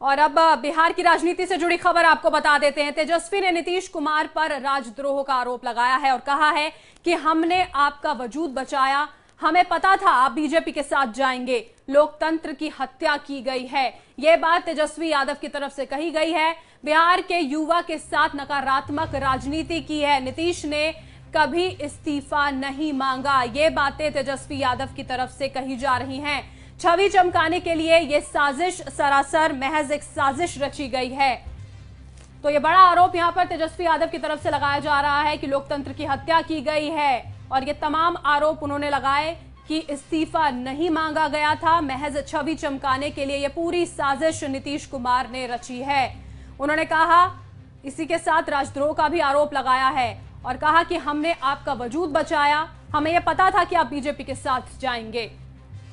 और अब बिहार की राजनीति से जुड़ी खबर आपको बता देते हैं। तेजस्वी ने नीतीश कुमार पर राजद्रोह का आरोप लगाया है और कहा है कि हमने आपका वजूद बचाया। हमें पता था आप बीजेपी के साथ जाएँगे। लोकतंत्र की हत्या की गई है। यह बात तेजस्वी यादव की तरफ़ से कही गई है। बिहार के युवा के साथ नकारात्मक राजनीति की है। नीतीश ने कभी इस्तीफा नहीं मांगा। ये बातें तेजस्वी यादव की तरफ़ से कही जा रही हैं। छवि चमकाने के लिए यह साजिश, सरासर महज एक साजिश रची गई है। तो ये बड़ा आरोप यहाँ पर तेजस्वी यादव की तरफ़ से लगाया जा रहा है कि लोकतंत्र की हत्या की गई है। और ये तमाम आरोप उन्होंने लगाए कि इस्तीफा नहीं मांगा गया था। महज छवि चमकाने के लिए यह पूरी साजिश नीतीश कुमार ने रची है। उन्होंने कहा, इसी के साथ राजद्रोह का भी आरोप लगाया है और कहा कि हमने आपका वजूद बचाया। हमें यह पता था कि आप बीजेपी के साथ जाएँगे।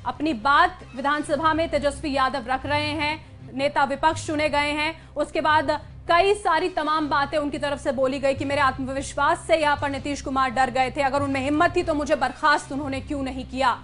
अपनी बात विधानसभा में तेजस्वी यादव रख रहे हैं, नेता विपक्ष चुने गए हैं। उसके बाद कई सारी तमाम बातें उनकी तरफ़ से बोली गई कि मेरे आत्मविश्वास से यहाँ पर नीतीश कुमार डर गए थे। अगर उनमें हिम्मत थी तो मुझे बर्खास्त उन्होंने क्यों नहीं किया?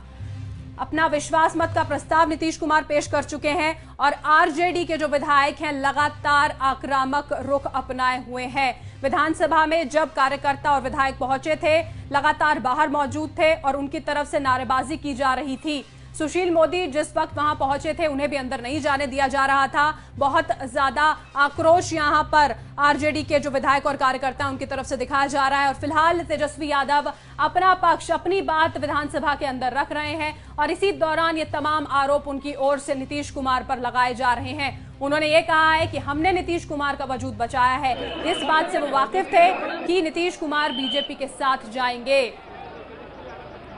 अपना विश्वास मत का प्रस्ताव नीतीश कुमार पेश कर चुके हैं और आरजेडी के जो विधायक हैं, लगातार आक्रामक रुख अपनाए हुए हैं। विधानसभा में जब कार्यकर्ता और विधायक पहुँचे थे, लगातार बाहर मौजूद थे और उनकी तरफ़ से नारेबाजी की जा रही थी। सुशील मोदी जिस वक्त वहाँ पहुँचे थे, उन्हें भी अंदर नहीं जाने दिया जा रहा था। बहुत ज़्यादा आक्रोश यहाँ पर आरजेडी के जो विधायक और कार्यकर्ता उनकी तरफ़ से दिखाया जा रहा है और फ़िलहाल तेजस्वी यादव अपना पक्ष, अपनी बात विधानसभा के अंदर रख रहे हैं और इसी दौरान ये तमाम आरोप उनकी ओर से नीतीश कुमार पर लगाए जा रहे हैं। उन्होंने ये कहा है कि हमने नीतीश कुमार का वजूद बचाया है। इस बात से वो वाकिफ थे कि नीतीश कुमार बीजेपी के साथ जाएँगे।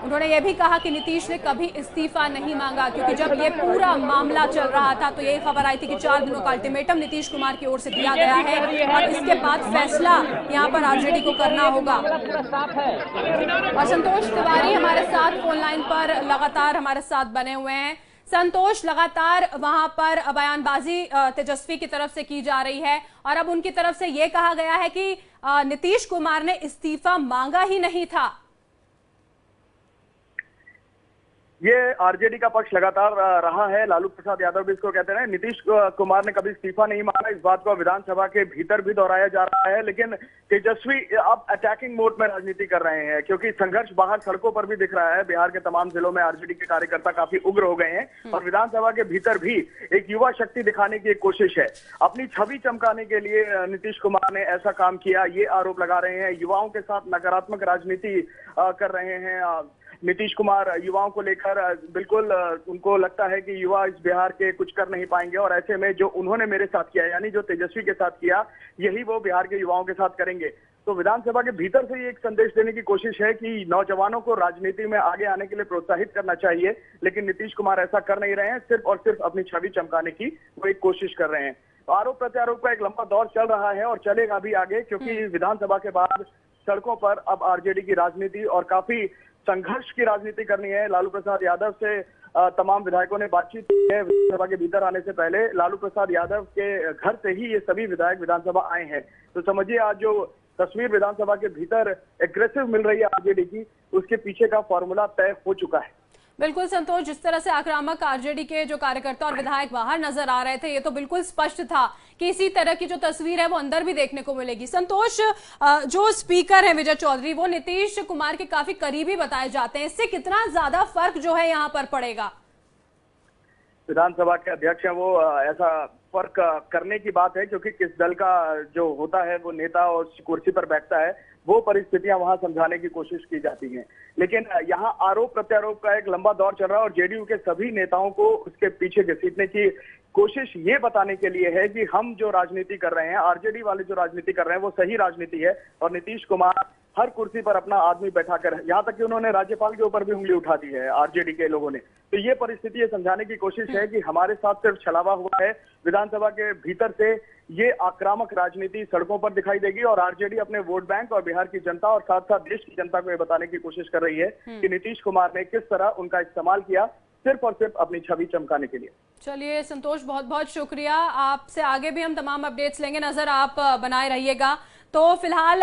उन्होंने ये भी कहा कि नीतीश ने कभी इस्तीफा नहीं मांगा, क्योंकि जब ये पूरा मामला चल रहा था तो यही खबर आई थी कि चार दिनों का अल्टीमेटम नीतीश कुमार की ओर से दिया गया है। और इसके बाद फैसला यहाँ पर आरजेडी को करना होगा। और संतोष तिवारी हमारे साथ फ़ोन लाइन पर लगातार हमारे साथ बने हुए हैं। संतोष, लगातार वहाँ पर बयानबाजी तेजस्वी की तरफ़ से की जा रही है। और अब उनकी तरफ़ से यह कहा गया है कि नीतीश कुमार ने इस्तीफा मांगा ही नहीं था। ये आरजेडी का पक्ष लगातार रहा है। लालू प्रसाद यादव भी इसको कहते हैं। नीतीश कुमार ने कभी इस्तीफा नहीं मांगा इस बात को विधानसभा के भीतर भी दोहराया जा रहा है लेकिन तेजस्वी अब अटैकिंग मोड में राजनीति कर रहे हैं क्योंकि संघर्ष बाहर सड़कों पर भी दिख रहा है। बिहार के तमाम जिलों में आरजेडी के कार्यकर्ता काफ़ी उग्र हो गए हैं हम्म। और विधानसभा के भीतर भी एक युवा शक्ति दिखाने की एक कोशिश है। अपनी छवि चमकाने के लिए नीतीश कुमार ने ऐसा काम किया। ये आरोप लगा रहे हैं। युवाओं के साथ नकारात्मक राजनीति कर रहे हैं। नीतीश कुमार युवाओं को लेकर बिल्कुल उनको लगता है कि युवा इस बिहार के कुछ कर नहीं पाएँगे और ऐसे में जो उन्होंने मेरे साथ किया यानी जो तेजस्वी के साथ किया यही वो बिहार के युवाओं के साथ करेंगे तो विधानसभा के भीतर से ये एक संदेश देने की कोशिश है कि नौजवानों को राजनीति में आगे आने के लिए प्रोत्साहित करना चाहिए लेकिन नीतीश कुमार ऐसा कर नहीं रहे हैं सिर्फ़ और सिर्फ़ अपनी छवि चमकाने की वो एक कोशिश कर रहे हैं तो आरोप प्रत्यारोप का एक लंबा दौर चल रहा है और चलेगा भी आगे क्योंकि हम्म। विधानसभा के बाद सड़कों पर अब आरजेडी की राजनीति और काफ़ी संघर्ष की राजनीति करनी है। लालू प्रसाद यादव से तमाम विधायकों ने बातचीत की है। विधानसभा के भीतर आने से पहले लालू प्रसाद यादव के घर से ही ये सभी विधायक विधानसभा आए हैं। तो समझिए, आज जो तस्वीर विधानसभा के भीतर एग्रेसिव मिल रही है आरजेडी की, उसके पीछे का फॉर्मूला तय हो चुका है। बिल्कुल संतोष, जिस तरह से आक्रामक आरजेडी के जो कार्यकर्ता और विधायक बाहर नज़र आ रहे थे, ये तो बिल्कुल स्पष्ट था कि इसी तरह की जो तस्वीर है, वो अंदर भी देखने को मिलेगी। संतोष जो स्पीकर है विजय चौधरी, वो नीतीश कुमार के काफ़ी करीबी बताए जाते हैं। इससे कितना ज़्यादा फ़र्क जो है यहाँ पर पड़ेगा? विधानसभा के अध्यक्ष है वो ऐसा फ़र्क करने की बात है, क्योंकि किस दल का जो होता है, वो नेता और कुर्सी पर बैठता है, वो परिस्थितियाँ वहाँ समझाने की कोशिश की जाती हैं। लेकिन यहाँ आरोप प्रत्यारोप का एक लंबा दौर चल रहा है और जेडीयू के सभी नेताओं को उसके पीछे घसीटने की कोशिश ये बताने के लिए है कि हम जो राजनीति कर रहे हैं, आरजेडी वाले जो राजनीति कर रहे हैं, वो सही राजनीति है और नीतीश कुमार हर कुर्सी पर अपना आदमी बैठा कर यहाँ तक कि उन्होंने राज्यपाल के ऊपर भी उंगली उठा दी है आरजेडी के लोगों ने। तो ये परिस्थिति ये समझाने की कोशिश है कि हमारे साथ सिर्फ़ छलावा हुआ है विधानसभा के भीतर से ये आक्रामक राजनीति सड़कों पर दिखाई देगी और आरजेडी अपने वोट बैंक और बिहार की जनता और साथ साथ देश की जनता को ये बताने की कोशिश कर रही है हम्म। कि नीतीश कुमार ने किस तरह उनका इस्तेमाल किया सिर्फ़ और सिर्फ़ अपनी छवि चमकाने के लिए। चलिए संतोष बहुत बहुत शुक्रिया। आपसे आगे भी हम तमाम अपडेट्स लेंगे। नज़र आप बनाए रहिएगा। तो फ़िलहाल